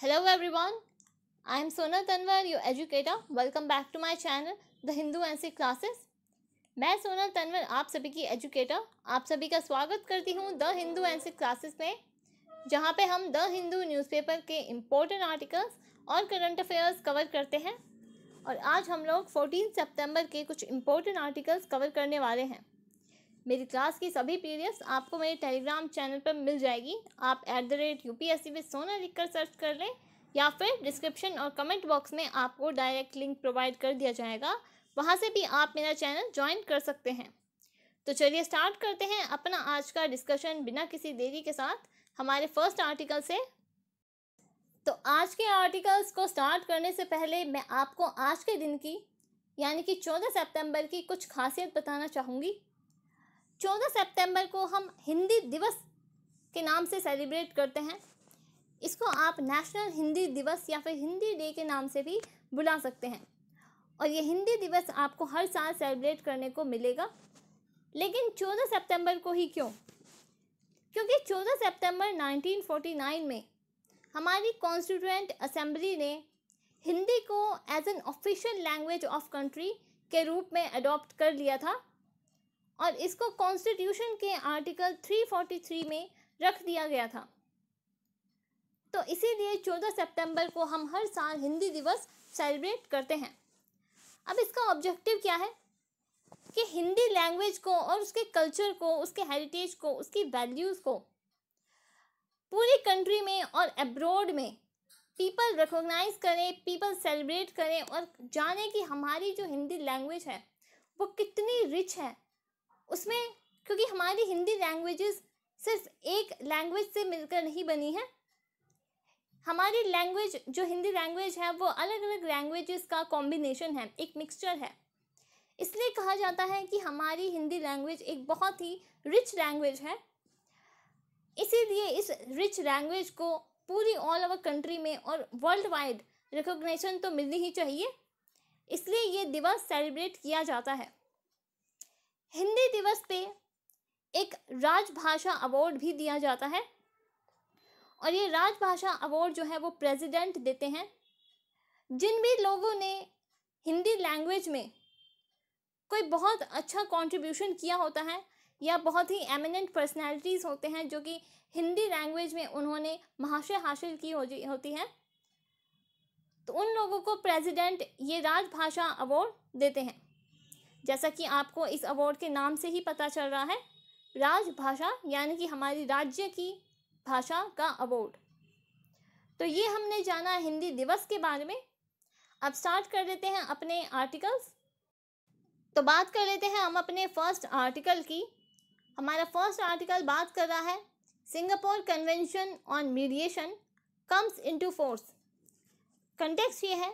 Hello everyone. I am Sona Tanwar, your educator. Welcome back to my channel, The Hindu NC Classes. मैं सोना तनवर आप सभी की educator आप सभी का स्वागत करती हूँ द हिंदू एनसी क्लासेस में जहाँ पे हम द हिंदू न्यूज़पेपर के इम्पोर्टेंट आर्टिकल्स और करंट अफेयर्स कवर करते हैं और आज हम लोग 14 सितंबर के कुछ इम्पोर्टेंट आर्टिकल्स कवर करने वाले हैं मेरी क्लास की सभी पीडीएफ्स आपको मेरे टेलीग्राम चैनल पर मिल जाएगी। आप at the rate U P S C सोना लिख कर सर्च कर लें, या फिर डिस्क्रिप्शन और कमेंट बॉक्स में आपको डायरेक्ट लिंक प्रोवाइड कर दिया जाएगा। वहाँ से भी आप मेरा चैनल ज्वाइन कर सकते हैं। तो चलिए स्टार्ट करते हैं अपना आज का डिस्कशन बिना किसी देरी के साथ। हमारे फ़र्स्ट आर्टिकल से। तो आज के आर्टिकल्स को स्टार्ट करने से पहले मैं आपको आज के दिन की, यानी कि चौदह सितंबर की कुछ खासियत बताना चाहूँगी। चौदह सितंबर को हम हिंदी दिवस के नाम से सेलिब्रेट करते हैं। इसको आप नेशनल हिंदी दिवस या फिर हिंदी डे के नाम से भी बुला सकते हैं। और ये हिंदी दिवस आपको हर साल सेलिब्रेट करने को मिलेगा। लेकिन चौदह सितंबर को ही क्यों? क्योंकि चौदह सितंबर 1949 में हमारी कॉन्स्टिट्यूंट असेंबली ने हिंदी को as an official language of country के रूप में अडॉप्ट कर लिया था। और इसको कॉन्स्टिट्यूशन के आर्टिकल 343 में रख दिया गया था। तो इसीलिए 14 सितंबर को हम हर साल हिंदी दिवस सेलिब्रेट करते हैं। अब इसका ऑब्जेक्टिव क्या है? कि हिंदी लैंग्वेज को और उसके कल्चर को, उसके हेरिटेज को, उसकी वैल्यूज़ को पूरी कंट्री में और अब्रॉड में पीपल रिकॉग्नाइज करें पीपल सेलिब्रेट करें और जाने कि हमारी जो हिंदी लैंग्वेज है, वो कितनी रिच है उसमें क्योंकि हमारी हिंदी लैंग्वेजेस सिर्फ़ एक लैंग्वेज से मिलकर नहीं बनी है। हमारी लैंग्वेज जो हिंदी लैंग्वेज है, वो अलग अलग लैंग्वेजेस का कॉम्बिनेशन है, एक मिक्सचर है। इसलिए कहा जाता है कि हमारी हिंदी लैंग्वेज एक बहुत ही रिच लैंग्वेज है। इसीलिए इस रिच लैंग्वेज को पूरी ऑल ओवर कंट्री में और वर्ल्ड वाइड रिकॉग्निशन तो मिलनी ही चाहिए। इसलिए ये दिवस सेलिब्रेट किया जाता है। हिंदी दिवस पे एक राजभाषा अवार्ड भी दिया जाता है। और ये राजभाषा अवार्ड जो है वो प्रेसिडेंट देते हैं। जिन भी लोगों ने हिंदी लैंग्वेज में कोई बहुत अच्छा कंट्रीब्यूशन किया होता है या बहुत ही एमिनेंट पर्सनालिटीज़ होते हैं जो कि हिंदी लैंग्वेज में उन्होंने महाशय हासिल की हो होती हैं तो उन लोगों को प्रेसिडेंट ये राजभाषा अवार्ड देते हैं। जैसा कि आपको इस अवार्ड के नाम से ही पता चल रहा है, राजभाषा यानी कि हमारी राज्य की भाषा का अवार्ड तो ये हमने जाना हिंदी दिवस के बारे में। अब स्टार्ट कर लेते हैं अपने आर्टिकल्स तो बात कर लेते हैं हम अपने फ़र्स्ट आर्टिकल की। हमारा फ़र्स्ट आर्टिकल बात कर रहा है Singapore convention on mediation comes into force context ये है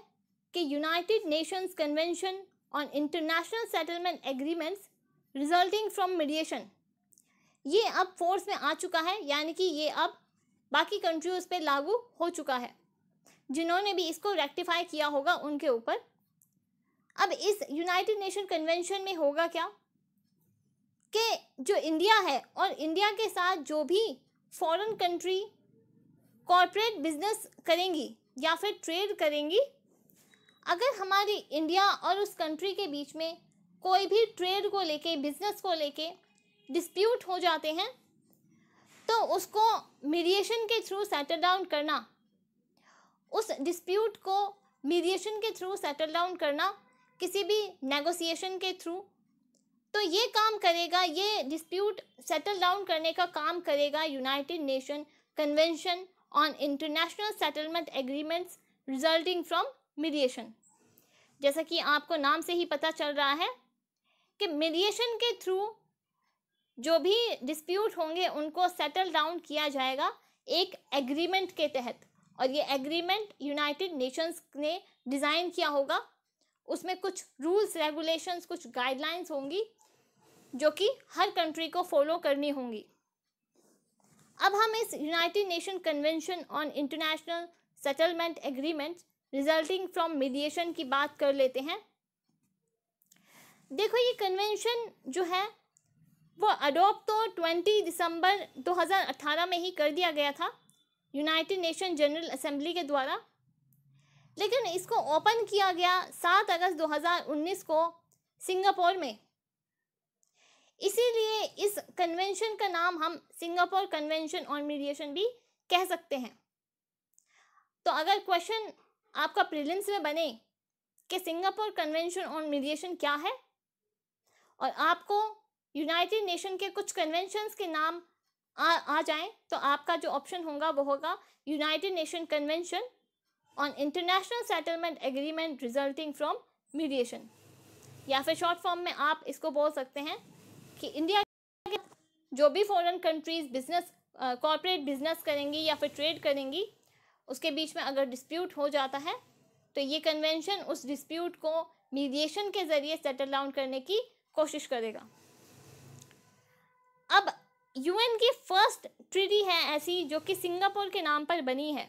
कि United Nations convention on international settlement agreements resulting from mediation ये अब फोर्स में आ चुका है, यानी कि ये अब बाकी कंट्रीज़ पे लागू हो चुका है, जिन्होंने भी इसको रेक्टिफाई किया होगा उनके ऊपर। अब इस यूनाइटेड नेशन कन्वेंशन में होगा क्या? कि जो इंडिया है और इंडिया के साथ जो भी फॉरेन कंट्री कॉरपोरेट बिज़नेस करेंगी या फिर ट्रेड करेंगी अगर हमारी इंडिया और उस कंट्री के बीच में कोई भी ट्रेड को लेके बिज़नेस को लेके डिस्प्यूट हो जाते हैं तो उसको मीडिएशन के थ्रू सेटल डाउन करना, उस डिस्प्यूट को मीडिएशन के थ्रू सेटल डाउन करना, किसी भी नेगोशिएशन के थ्रू तो ये काम करेगा, ये डिस्प्यूट सेटल डाउन करने का काम करेगा United Nation convention on international settlement agreements resulting from mediation जैसा कि आपको नाम से ही पता चल रहा है कि मीडिएशन के थ्रू जो भी डिस्प्यूट होंगे, उनको सेटल डाउन किया जाएगा एक एग्रीमेंट के तहत। और ये एग्रीमेंट यूनाइटेड नेशंस ने डिज़ाइन किया होगा। उसमें कुछ रूल्स रेगुलेशंस कुछ गाइडलाइंस होंगी जो कि हर कंट्री को फॉलो करनी होंगी। अब हम इस United Nation convention on international settlement agreement resulting from mediation की बात कर लेते हैं। देखो ये कन्वेंशन जो है, वो अडोप्ट तो 20 दिसंबर 2018 में ही कर दिया गया था यूनाइटेड नेशन जनरल असेंबली के द्वारा। लेकिन इसको ओपन किया गया सात अगस्त 2019 को सिंगापुर में। इसीलिए इस कन्वेंशन का नाम हम सिंगापुर कन्वेंशन ऑन मीडिएशन भी कह सकते हैं। तो अगर क्वेश्चन आपका प्रीलिम्स में बने कि सिंगापुर कन्वेंशन ऑन मीडिएशन क्या है? और आपको यूनाइटेड नेशन के कुछ कन्वेंशंस के नाम आ आ जाएँ तो आपका जो ऑप्शन होगा, वो होगा United Nation convention on international settlement agreement resulting from mediation. या फिर शॉर्ट फॉर्म में आप इसको बोल सकते हैं कि इंडिया जो भी foreign countries business corporate business करेंगी या फिर ट्रेड करेंगी उसके बीच में अगर डिस्प्यूट हो जाता है तो ये कन्वेंशन उस डिस्प्यूट को मीडिएशन के ज़रिए सेटल डाउन करने की कोशिश करेगा। अब यूएन की फ़र्स्ट ट्रीटी है ऐसी जो कि सिंगापुर के नाम पर बनी है।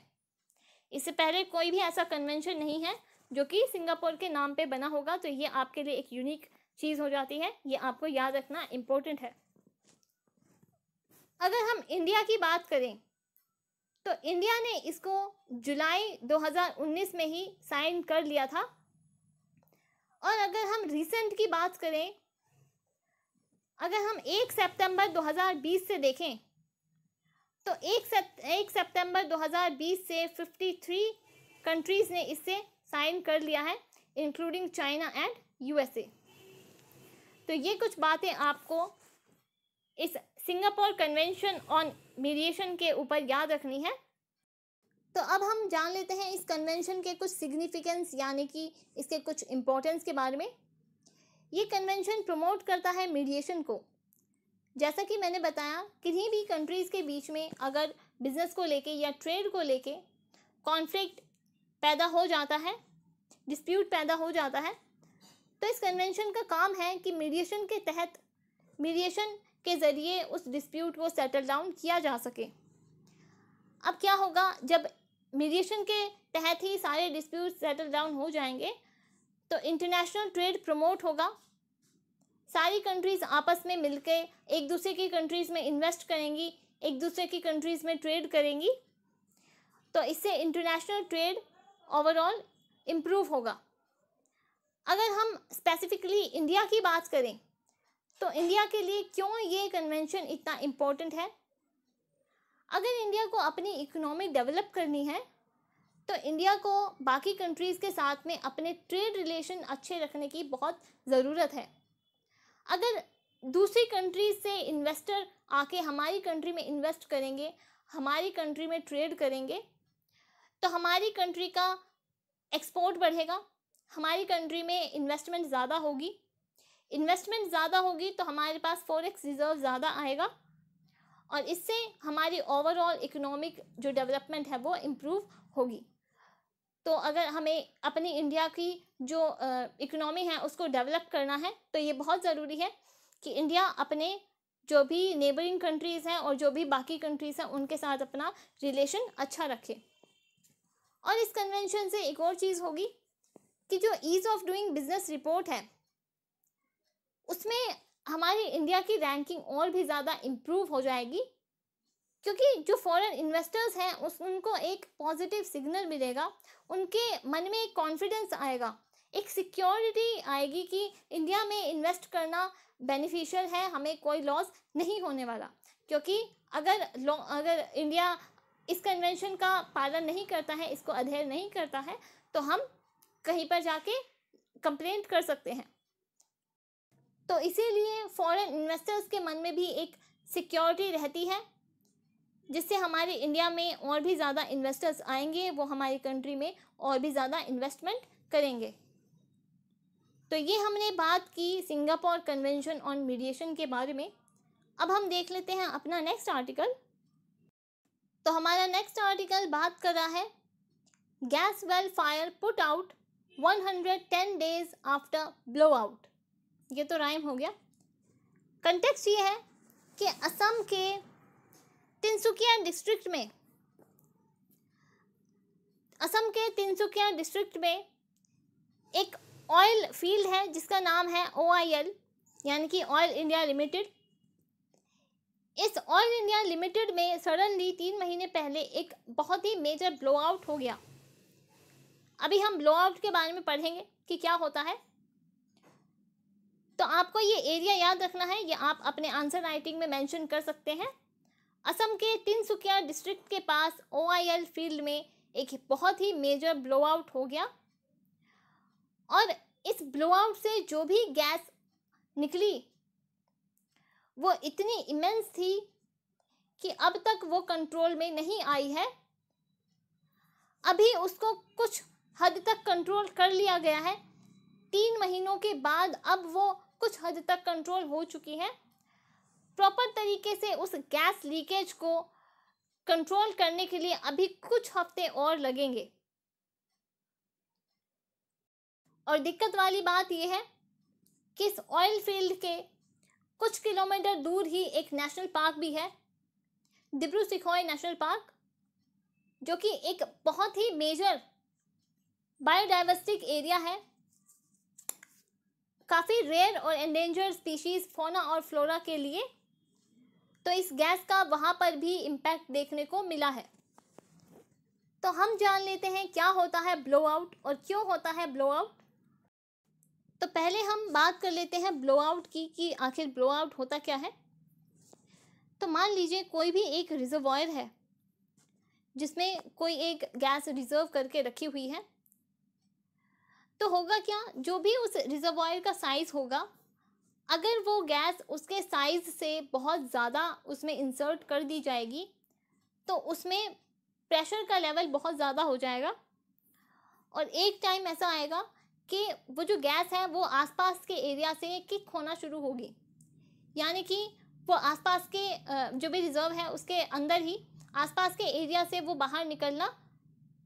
इससे पहले कोई भी ऐसा कन्वेंशन नहीं है जो कि सिंगापुर के नाम पे बना होगा तो ये आपके लिए एक यूनिक चीज़ हो जाती है। ये आपको याद रखना इम्पोर्टेंट है। अगर हम इंडिया की बात करें तो इंडिया ने इसको जुलाई 2019 में ही साइन कर लिया था। और अगर हम रिसेंट की बात करें अगर हम एक सितंबर 2020 से देखें तो एक सेप, एक सितंबर 2020 से 53 कंट्रीज़ ने इससे साइन कर लिया है इंक्लूडिंग चाइना एंड यूएसए तो ये कुछ बातें आपको इस सिंगापुर कन्वेंशन ऑन मीडिएशन के ऊपर याद रखनी है। तो अब हम जान लेते हैं इस कन्वेंशन के कुछ सिग्निफिकेंस, यानी कि इसके कुछ इम्पोर्टेंस के बारे में। ये कन्वेंशन प्रमोट करता है मीडिएशन को। जैसा कि मैंने बताया, किन्हीं भी कंट्रीज़ के बीच में अगर बिज़नेस को लेके या ट्रेड को लेके कॉन्फ्लिक्ट पैदा हो जाता है डिस्प्यूट पैदा हो जाता है तो इस कन्वेंशन का काम है कि मीडिएशन के तहत मीडिएशन के ज़रिए उस डिस्प्यूट को सेटल डाउन किया जा सके। अब क्या होगा, जब मीडिएशन के तहत ही सारे डिस्प्यूट सेटल डाउन हो जाएँगे तो इंटरनेशनल ट्रेड प्रमोट होगा। सारी कंट्रीज़ आपस में मिलके, एक दूसरे की कंट्रीज़ में इन्वेस्ट करेंगी, एक दूसरे की कंट्रीज़ में ट्रेड करेंगी तो इससे इंटरनेशनल ट्रेड ओवरऑल इम्प्रूव होगा। अगर हम स्पेसिफिकली इंडिया की बात करें तो इंडिया के लिए क्यों ये कन्वेंशन इतना इम्पोर्टेंट है? अगर इंडिया को अपनी इकोनॉमी डेवलप करनी है तो इंडिया को बाकी कंट्रीज़ के साथ में अपने ट्रेड रिलेशन अच्छे रखने की बहुत ज़रूरत है। अगर दूसरी कंट्रीज़ से इन्वेस्टर आके हमारी कंट्री में इन्वेस्ट करेंगे, हमारी कंट्री में ट्रेड करेंगे तो हमारी कंट्री का एक्सपोर्ट बढ़ेगा, हमारी कंट्री में इन्वेस्टमेंट ज़्यादा होगी इन्वेस्टमेंट ज़्यादा होगी तो हमारे पास फॉरेक्स रिज़र्व ज़्यादा आएगा। और इससे हमारी ओवरऑल इकोनॉमिक जो डेवलपमेंट है वो इम्प्रूव होगी। तो अगर हमें अपनी इंडिया की जो इकोनॉमी है उसको डेवलप करना है तो ये बहुत ज़रूरी है कि इंडिया अपने जो भी नेबरिंग कंट्रीज़ हैं और जो भी बाकी कंट्रीज़ हैं उनके साथ अपना रिलेशन अच्छा रखे। और इस कन्वेंशन से एक और चीज़ होगी कि जो ease of doing business report है उसमें हमारी इंडिया की रैंकिंग और भी ज़्यादा इम्प्रूव हो जाएगी, क्योंकि जो फॉरेन इन्वेस्टर्स हैं, उस, उनको एक पॉजिटिव सिग्नल मिलेगा, उनके मन में एक कॉन्फिडेंस आएगा, एक सिक्योरिटी आएगी कि इंडिया में इन्वेस्ट करना बेनिफिशियल है, हमें कोई लॉस नहीं होने वाला, क्योंकि अगर लॉ अगर इंडिया इस कन्वेंशन का पालन नहीं करता है, इसको अध्ययन नहीं करता है तो हम कहीं पर जाके कंप्लेंट कर सकते हैं। तो इसीलिए फॉरेन इन्वेस्टर्स के मन में भी एक सिक्योरिटी रहती है, जिससे हमारे इंडिया में और भी ज़्यादा इन्वेस्टर्स आएँगे, वो हमारी कंट्री में और भी ज़्यादा इन्वेस्टमेंट करेंगे। तो ये हमने बात की सिंगापुर कन्वेंशन ऑन मीडिएशन के बारे में। अब हम देख लेते हैं अपना नेक्स्ट आर्टिकल तो हमारा नेक्स्ट आर्टिकल बात कर रहा है gas well fire put out 110 days after blow out ये तो राइम हो गया। कंटेक्स्ट ये है कि असम के तिनसुकिया डिस्ट्रिक्ट में, असम के तिनसुकिया डिस्ट्रिक्ट में एक ऑयल फ़ील्ड है जिसका नाम है ओ आई एल यानी कि ऑयल इंडिया लिमिटेड इस ऑयल इंडिया लिमिटेड में सडनली तीन महीने पहले एक बहुत ही मेजर ब्लो आउट हो गया। अभी हम ब्लो आउट के बारे में पढ़ेंगे कि क्या होता है। तो आपको ये एरिया याद रखना है, ये आप अपने आंसर राइटिंग में मेंशन कर सकते हैं। असम के तिनसुकिया डिस्ट्रिक्ट के पास ओआईएल फ़ील्ड में एक बहुत ही मेजर ब्लो आउट हो गया। और इस ब्लो आउट से जो भी गैस निकली, वो इतनी इमेंस थी कि अब तक वो कंट्रोल में नहीं आई है। अभी उसको कुछ हद तक कंट्रोल कर लिया गया है। तीन महीनों के बाद अब वो कुछ हद तक कंट्रोल हो चुकी है। प्रॉपर तरीके से उस गैस लीकेज को कंट्रोल करने के लिए अभी कुछ हफ़्ते और लगेंगे। और दिक्कत वाली बात यह है कि इस ऑयल फ़ील्ड के कुछ किलोमीटर दूर ही एक नेशनल पार्क भी है डिब्रू सिखोय नेशनल पार्क जो कि एक बहुत ही मेजर बायोडाइवर्सिटिक एरिया है। काफ़ी रेयर और एंडेंजर स्पीशीज फोना और फ्लोरा के लिए तो इस गैस का वहाँ पर भी इम्पैक्ट देखने को मिला है। तो हम जान लेते हैं क्या होता है ब्लो आउट और क्यों होता है ब्लो आउट तो पहले हम बात कर लेते हैं ब्लो आउट की, कि आखिर ब्लो आउट होता क्या है। तो मान लीजिए कोई भी एक रिजर्वॉयर है, जिसमें कोई एक गैस रिज़र्व करके रखी हुई है तो होगा क्या? जो भी उस रिजर्वॉयर का साइज़ होगा, अगर वो गैस उसके साइज़ से बहुत ज़्यादा उसमें इंसर्ट कर दी जाएगी तो उसमें प्रेशर का लेवल बहुत ज़्यादा हो जाएगा। और एक टाइम ऐसा आएगा कि वो जो गैस है, वो आसपास के एरिया से किक होना शुरू होगी। यानी कि वो आसपास के जो भी रिज़र्व है, उसके अंदर ही आसपास के एरिया से वो बाहर निकलना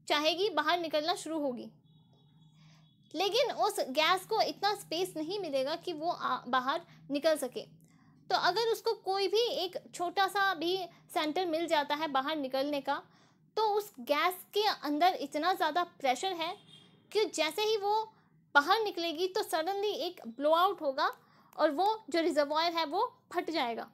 चाहेगी, बाहर निकलना शुरू होगी। लेकिन उस गैस को इतना स्पेस नहीं मिलेगा कि वो बाहर निकल सके। तो अगर उसको कोई भी एक छोटा सा भी सेंटर मिल जाता है बाहर निकलने का तो उस गैस के अंदर इतना ज़्यादा प्रेशर है कि जैसे ही वो बाहर निकलेगी तो सडनली एक ब्लो आउट होगा और वो जो रिजर्वायर है वो फट जाएगा।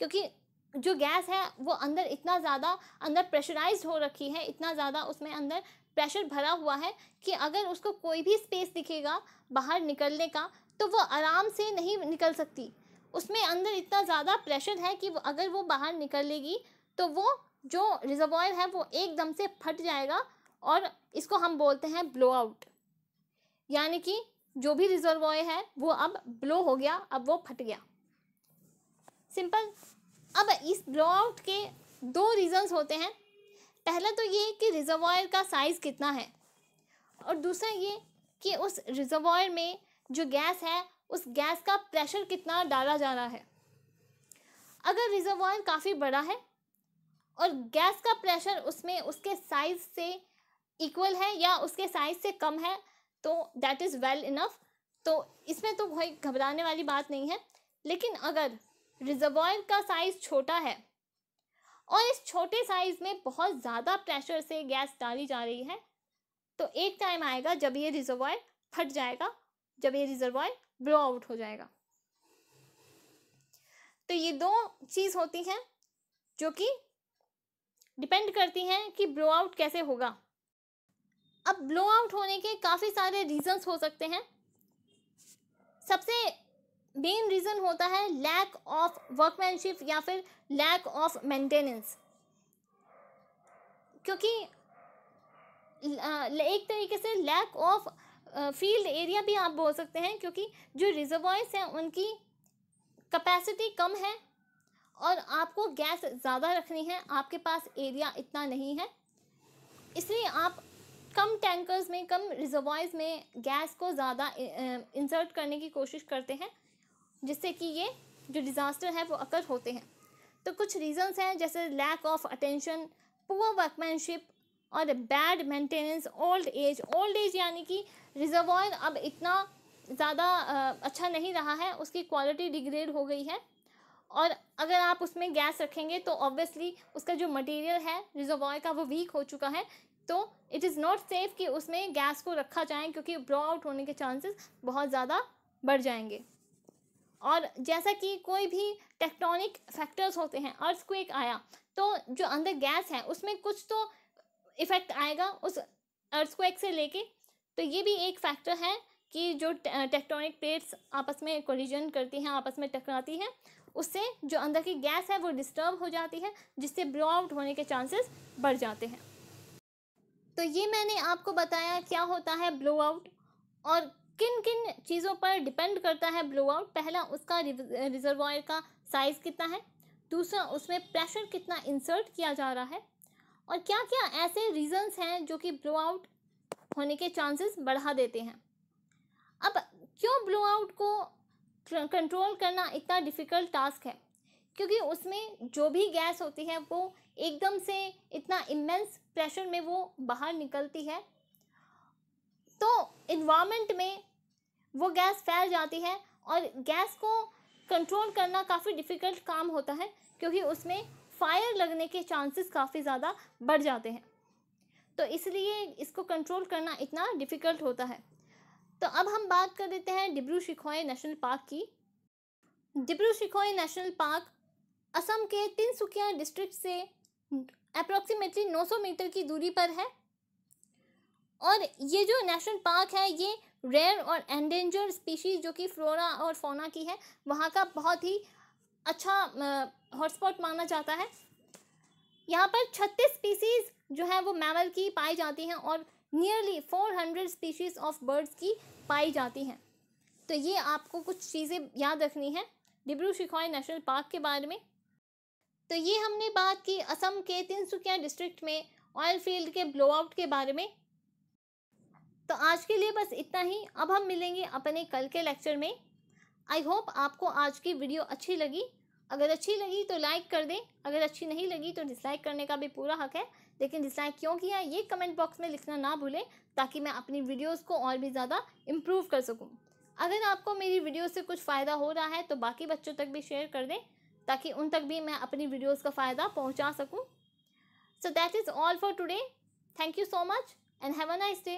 क्योंकि जो गैस है वो अंदर इतना ज़्यादा, अंदर प्रेशराइज्ड हो रखी है, इतना ज़्यादा उसमें अंदर प्रेशर भरा हुआ है कि अगर उसको कोई भी स्पेस दिखेगा बाहर निकलने का तो वो आराम से नहीं निकल सकती। उसमें अंदर इतना ज़्यादा प्रेशर है कि वो अगर वो बाहर निकलेगी तो वो जो रिजर्वायर है वो एकदम से फट जाएगा और इसको हम बोलते हैं ब्लो आउट यानी कि जो भी रिजर्वॉय है, वो अब ब्लो हो गया, अब वो फट गया। सिंपल अब इस ब्लो आउट के दो रीजंस होते हैं। पहला तो ये कि रिजर्वायर का साइज़ कितना है और दूसरा ये कि उस रिजर्वायर में जो गैस है, उस गैस का प्रेशर कितना डाला जा रहा है। अगर रिजर्वायर काफ़ी बड़ा है और गैस का प्रेशर उसमें उसके साइज़ से इक्वल है या उसके साइज़ से कम है तो दैट इज़ वेल इनफ तो इसमें तो कोई घबराने वाली बात नहीं है। लेकिन अगर रिजर्वायर का साइज़ छोटा है और इस छोटे साइज़ में बहुत ज़्यादा प्रेशर से गैस डाली जा रही है। तो एक टाइम आएगा जब ये रिजर्वॉयर फट जाएगा, जब ये रिजर्वॉयर ब्लो आउट हो जाएगा। तो ये दो चीज़ होती हैं जो कि डिपेंड करती हैं कि ब्लो आउट कैसे होगा। अब ब्लो आउट होने के काफ़ी सारे रीजंस हो सकते हैं। सबसे मेन रीज़न होता है लैक ऑफ़ वर्कमैनशिप या फिर लैक ऑफ़ मेंटेनेंस क्योंकि एक तरीके से लैक ऑफ़ फ़ील्ड एरिया भी आप बोल सकते हैं क्योंकि जो रिजर्वॉइस हैं उनकी कैपेसिटी कम है और आपको गैस ज़्यादा रखनी है, आपके पास एरिया इतना नहीं है। इसलिए आप कम टैंकर्स में, कम रिजर्वाइज में गैस को ज़्यादा इंसर्ट करने की कोशिश करते हैं। जिससे कि ये जो डिज़ास्टर है वो अकर होते हैं। तो कुछ रीजंस हैं, जैसे lack of attention poor workmanship और bad maintenance old age old age यानी कि रिजर्वायर अब इतना ज़्यादा अच्छा नहीं रहा है, उसकी क्वालिटी डिग्रेड हो गई है। और अगर आप उसमें गैस रखेंगे तो ऑब्वियसली उसका जो मटेरियल है रिजर्वायर का वो वीक हो चुका है। तो इट इज़ नॉट सेफ़ कि उसमें गैस को रखा जाए, क्योंकि ब्रो आउट होने के चांसेस बहुत ज़्यादा बढ़ जाएँगे। और जैसा कि कोई भी टेक्टोनिक फैक्टर्स होते हैं अर्थक्वेक आया तो जो अंदर गैस है, उसमें कुछ तो इफ़ेक्ट आएगा उस अर्थक्वेक से लेके। तो ये भी एक फैक्टर है कि जो टेक्टोनिक प्लेट्स आपस में कोलिजन करती हैं, आपस में टकराती हैं, उससे जो अंदर की गैस है वो डिस्टर्ब हो जाती है, जिससे ब्लो आउट होने के चांसेस बढ़ जाते हैं। तो ये मैंने आपको बताया क्या होता है ब्लो आउट और किन किन चीज़ों पर डिपेंड करता है ब्लो आउट? पहला, उसका रिजर्वायर का साइज़ कितना है? दूसरा, उसमें प्रेशर कितना इंसर्ट किया जा रहा है? और क्या क्या ऐसे रीजंस हैं जो कि ब्लो आउट होने के चांसेस बढ़ा देते हैं? अब, क्यों ब्लो आउट को कंट्रोल करना इतना डिफ़िकल्ट टास्क है? क्योंकि उसमें जो भी गैस होती है, वो एकदम से इतना इमेंस प्रेशर में वो बाहर निकलती है। तो इन्वामेंट में वो गैस फैल जाती है और गैस को कंट्रोल करना काफ़ी डिफ़िकल्ट काम होता है, क्योंकि उसमें फायर लगने के चांसेस काफ़ी ज़्यादा बढ़ जाते हैं। तो इसलिए इसको कंट्रोल करना इतना डिफ़िकल्ट होता है। तो अब हम बात कर लेते हैं डिब्रू शिखोए नेशनल पार्क की। डिब्रू शिखोए नेशनल पार्क असम के तिनसुकिया डिस्ट्रिक्ट से अप्रॉक्सीमेटली 900 मीटर की दूरी पर है। और ये जो नेशनल पार्क है, ये रेयर और एंडेंजर स्पीशीज़ जो कि फ्लोरा और फोना की है, वहाँ का बहुत ही अच्छा हॉटस्पॉट माना जाता है। यहाँ पर 36 स्पीसीज़ जो है, वो मैमल की पाई जाती हैं और नियरली 400 स्पीशीज़ ऑफ़ बर्ड्स की पाई जाती हैं। तो ये आपको कुछ चीज़ें याद रखनी है डिब्रू शिखोई नेशनल पार्क के बारे में। तो ये हमने बात की असम के तिनसुकिया डिस्ट्रिक्ट में ऑयल फ़ील्ड के ब्लोआउट के बारे में। तो आज के लिए बस इतना ही। अब हम मिलेंगे अपने कल के लेक्चर में। आई होप आपको आज की वीडियो अच्छी लगी। अगर अच्छी लगी तो लाइक कर दें। अगर अच्छी नहीं लगी तो डिसलाइक करने का भी पूरा हक है। लेकिन डिसलाइक क्यों किया ये कमेंट बॉक्स में लिखना ना भूलें, ताकि मैं अपनी वीडियोस को और भी ज़्यादा इम्प्रूव कर सकूँ। अगर आपको मेरी वीडियो से कुछ फ़ायदा हो रहा है तो बाकी बच्चों तक भी शेयर कर दें, ताकि उन तक भी मैं अपनी वीडियोस का फ़ायदा पहुँचा सकूँ। So that is all for today thank you so much and have a nice day